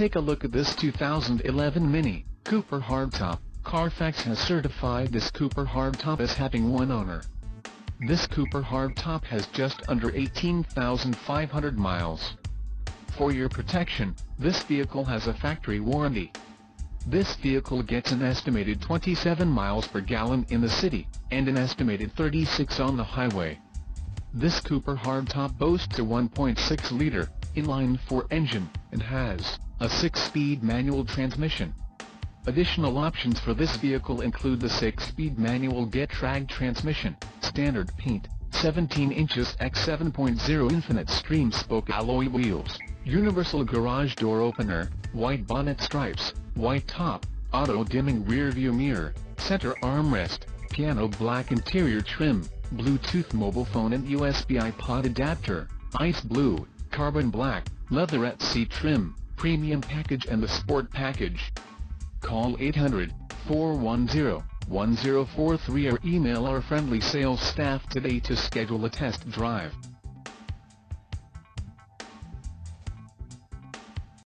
take a look at this 2011 Mini Cooper hardtop. Carfax has certified this Cooper hardtop as having one owner. This Cooper hardtop has just under 18,500 miles. For your protection, this vehicle has a factory warranty. This vehicle gets an estimated 27 miles per gallon in the city, and an estimated 36 on the highway. This Cooper hardtop boasts a 1.6-liter, inline-four engine, and has a 6-speed manual transmission. Additional options for this vehicle include the 6-speed manual Getrag transmission, standard paint, 17 inches x 7.0 infinite stream spoke alloy wheels, universal garage door opener, white bonnet stripes, white top, auto-dimming rear view mirror, center armrest, piano black interior trim, Bluetooth mobile phone and USB iPod adapter, ice blue, carbon black, leatherette seat trim, premium package and the sport package. Call 800-410-1043 or email our friendly sales staff today to schedule a test drive.